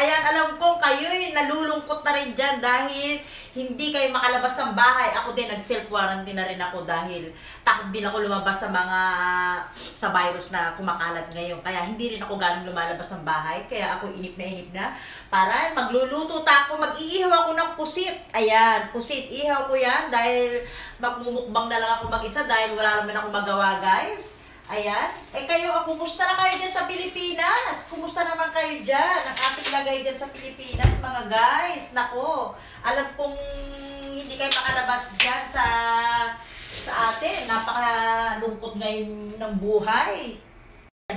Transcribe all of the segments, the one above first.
ayan, alam ko kayo'y nalulungkot na rin dyan dahil hindi kayo makalabas ng bahay. Ako din, nag-self-quarantine na rin ako dahil takot din ako lumabas sa mga sa virus na kumakalat ngayon. Kaya hindi rin ako ganong lumalabas ng bahay. Kaya ako inip na inip na para magluluto ta ako, mag-iihaw ako ng pusit. Ayan, pusit. Ihaw ko yan dahil magmumukbang na lang ako mag-isa dahil wala naman ako magawa, guys. Ayan. Eh kayo, ah, kumusta na kayo dyan sa Pilipinas? Kumusta naman kayo dyan? Ang ating lagay dyan sa Pilipinas, mga guys. Nako, alam kong hindi kayo makalabas dyan sa sa atin. Napakalungkot ngayon ng buhay.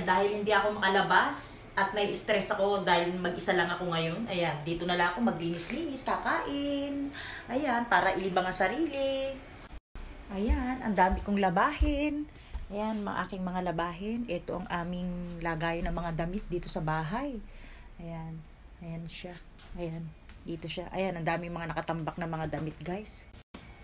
Dahil hindi ako makalabas at may stress ako dahil mag-isa lang ako ngayon. Ayan, dito na lang ako maglinis-linis, kakain. Ayan, para ilibang ang sarili. Ayan, ang dami kong labahin. Ayan, mga aking mga labahin. Ito ang aming lagay ng mga damit dito sa bahay. Ayan. Ayan siya. Ayan. Dito siya. Ayan, ang daming mga nakatambak na mga damit, guys.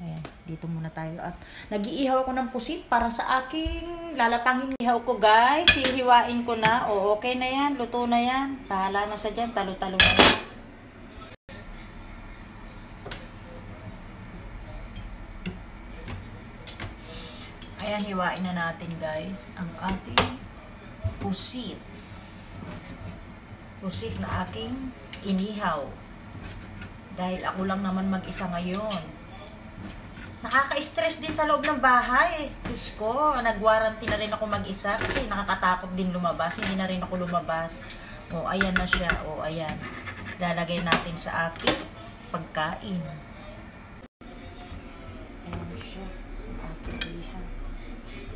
Ayan, dito muna tayo. At nag-iihaw ako ng pusit para sa aking lalapangin ihaw ko, guys. Hihiwain ko na. O, okay na yan. Luto na yan. Bahala na sa dyan. Talo-talo na yan. Ayan, hiwain na natin guys ang ating pusit. Pusit na aking inihaw. Dahil ako lang naman mag-isa ngayon. Nakaka-stress din sa loob ng bahay. Diyos ko, nag-warranty na rin ako mag-isa kasi nakakatakot din lumabas. Hindi na rin ako lumabas. O, ayan na siya. O, ayan. Lalagay natin sa aking pagkain. Ayan siya. Ating ihaw.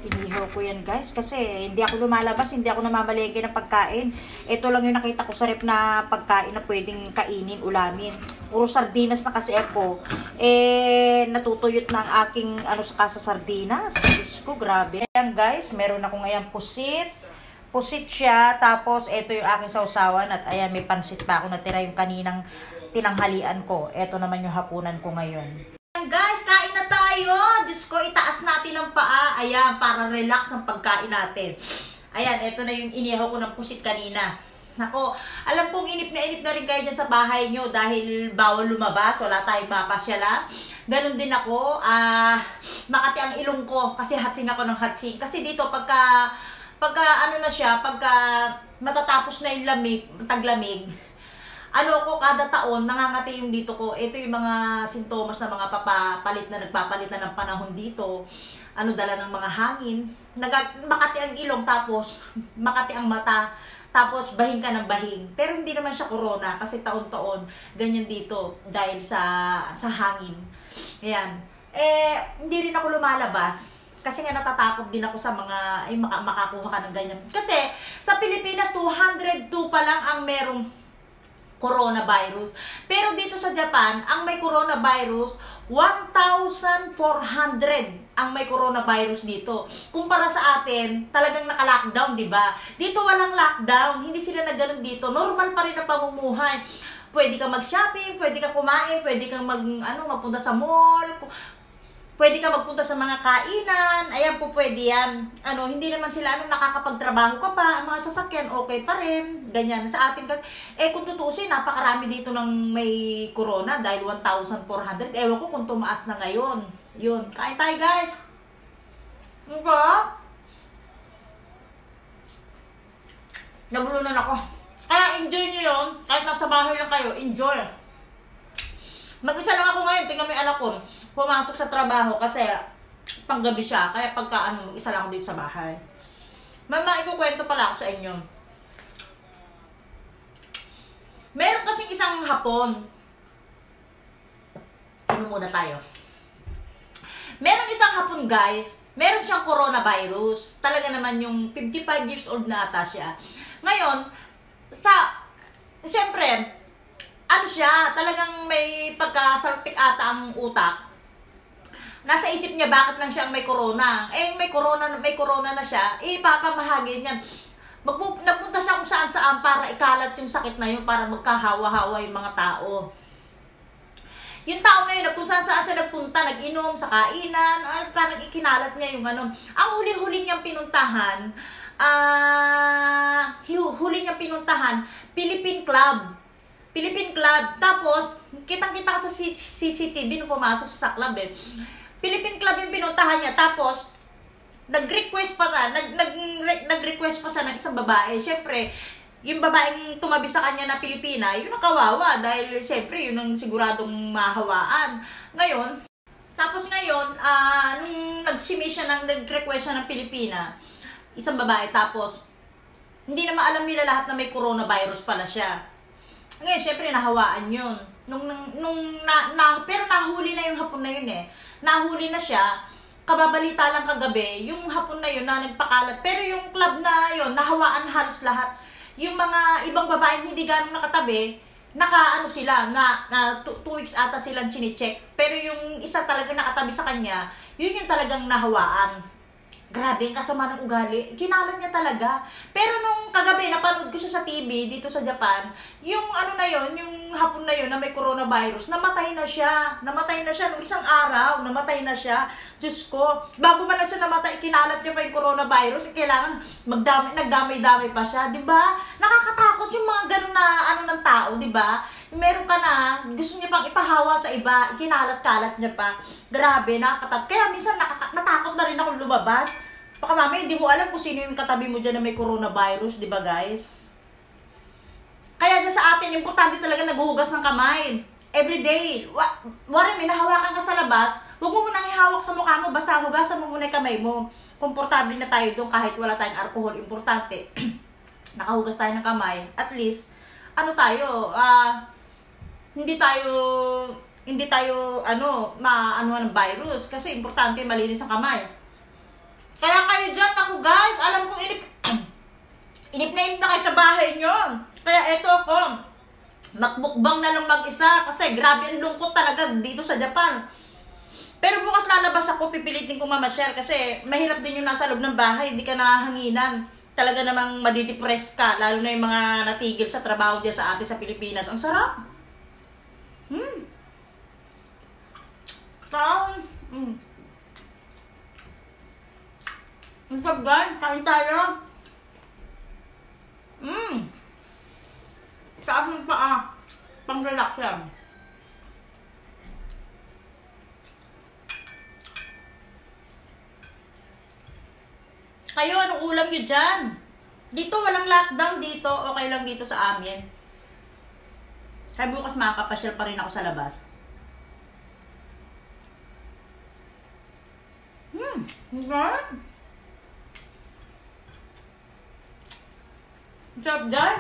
Inihaw ko yan guys kasi hindi ako lumalabas, hindi ako namamalengke ng pagkain. Ito lang yung nakita ko sa rep na pagkain na pwedeng kainin, ulamin. Puro sardinas na kasi ako. Eh, natutuyot na ang aking ano sa sardinas. Diyos ko, grabe. Ayan guys, meron ako ngayon pusit. Pusit siya, tapos ito yung aking sausawan at ayan, may pansit pa ako natira yung kaninang tinanghalian ko. Ito naman yung hapunan ko ngayon. Ayan guys, kain na tayo. Diyos ko, itaas natin ang paa. Ayan, para relax ang pagkain natin. Ayan, ito na yung inihaw ko ng pusit kanina. Nako, alam kong inip na inip na rin kayo dyan sa bahay nyo dahil bawal lumabas, wala tayong mapasyala. Ganon din ako, ah, makati ang ilong ko kasi hatsing ako ng hatsing. Kasi dito pagka, pagka ano na siya, pagka matatapos na yung lamig, taglamig, ano ko kada taon nangangati yung dito ko. Ito yung mga sintomas na mga papapalit na nagpapalit na ng panahon dito. Ano dala ng mga hangin. Naga, makati ang ilong tapos makati ang mata. Tapos bahing ka ng bahing. Pero hindi naman siya corona kasi taon-taon ganyan dito dahil sa sa hangin. Ayan. Eh hindi rin ako lumalabas kasi nga natatakot din ako sa mga ay maka, makakuha ka ng ganyan. Kasi sa Pilipinas 202 pa lang ang merong coronavirus. Pero dito sa Japan, ang may coronavirus, 1,400 ang may coronavirus dito. Kumpara sa atin, talagang naka-lockdown, di ba? Dito walang lockdown, hindi sila nagganon dito. Normal pa rin ang pamumuhay. Pwede kang mag-shopping, pwede kang kumain, pwede kang mag, ano, magpunta sa mall, Pwede ka magpunta sa mga kainan, ayan po pwede yan. Ano, hindi naman sila ano, nakakapagtrabaho ka pa, ang mga sasakyan okay pa rin, ganyan. Sa atin kasi, eh kung tutusin, napakarami dito ng may corona dahil 1,400. Ewan ko kung tumaas na ngayon. Yun, kain tayo guys. Ano Nabulunan ako. Kaya enjoy nyo yun. Kahit nasa bahay lang kayo, enjoy. Mag-isa lang ako ngayon, tingnan mo yung anak ko pumasok sa trabaho kasi panggabi siya. Kaya pagka ano, isa lang dito sa bahay. Mama, ikukwento pala ako sa inyo. Meron kasing isang hapon. Ano muna tayo? Meron isang hapon, guys. Meron siyang coronavirus. Talaga naman yung 55 years old na ata siya. Ngayon, sa, siyempre, ano siya, talagang may pagkasalpik ata ang utak nasa isip niya bakit lang siya ang may corona. Eh, may corona, may corona na siya, ipapamahagi niya. Magpu- napunta siya kung saan saan para ikalat yung sakit na yun, para magkahawa-hawa yung mga tao. Yung tao ngayon, kung saan saan siya nagpunta, nag-inom sa kainan, ah, parang ikinalat niya yung ano. Ang huli-huli niyang pinuntahan, ah, uh, huli niyang pinuntahan, Philippine Club. Philippine Club. Tapos, kitang-kita ka sa CCTV nung pumasok sa club eh. Philippine Club yung pinuntahan niya. Tapos, nag-request pa ka, nag, nag, nag-request pa siya ng isang babae. Siyempre, yung babaeng tumabi sa kanya na Pilipina, yun ang kawawa dahil siyempre yun ang siguradong mahawaan. Ngayon, tapos ngayon, ah nung nagsimi siya ng nag-request siya ng Pilipina, isang babae, tapos hindi na maalam nila lahat na may coronavirus pala siya. Ngayon, syempre, nahawaan yun. Nung, nung, na, na, pero nahuli na yung hapon na yun eh. Nahuli na siya, kababalita lang kagabi, yung hapon na yun na nagpakalat. Pero yung club na yun, nahawaan halos lahat. Yung mga ibang babaeng hindi ganong nakatabi, naka ano sila, na, na two, two weeks ata silang chinecheck. Pero yung isa talaga nakatabi sa kanya, yun yung talagang nahawaan. Grabe, kasama ng ugali. Kinalat niya talaga. Pero nung kagabi, napanood ko siya sa TV dito sa Japan, yung ano na yon yung hapon na yon na may coronavirus, namatay na siya. Namatay na siya nung isang araw. Namatay na siya. Diyos ko, bago pa na siya namatay, kinalat niya pa yung coronavirus. Kailangan magdamay, nagdamay-damay pa siya. di ba Nakakatakot yung mga ganun na ano ng tao, di ba Meron ka na, gusto niya pang ipahawa sa iba, ikinalat-kalat niya pa. Grabe, nakakatakot. Kaya minsan nakaka- natakot na rin ako lumabas. Baka mamaya hindi mo alam kung sino yung katabi mo dyan na may coronavirus, di ba guys? Kaya dyan sa atin, importante talaga naghuhugas ng kamay. Every day. Wa Warren, may nahawakan ka sa labas, huwag mo munang ihawak sa mukha mo, basta hugasan mo muna yung kamay mo. Komportable na tayo doon kahit wala tayong alcohol. Importante, nakahugas tayo ng kamay. At least, ano tayo, ah, hindi tayo hindi tayo ano maano ng virus kasi importante malinis ang kamay. Kaya kayo dyan, ako guys, alam kong inip inip na inip na kayo sa bahay nyo. Kaya eto ako, makmukbang na lang mag-isa kasi grabe ang lungkot talaga dito sa Japan. Pero bukas lalabas ako, pipilitin kong mamasyal kasi mahirap din yung nasa loob ng bahay, hindi ka nahanginan. Talaga namang madidepress ka, lalo na yung mga natigil sa trabaho dyan sa atin sa Pilipinas. Ang sarap! Hmm. Ang sarap guys. Kain tayo. Hmm. Sa aking paa. Pang relax lang. Kayo, anong ulam nyo dyan? Dito, walang lockdown dito. Okay lang dito sa amin. Kaya bukas makakapasyal pa rin ako sa labas. Hmm, sarap. Sarap dyan.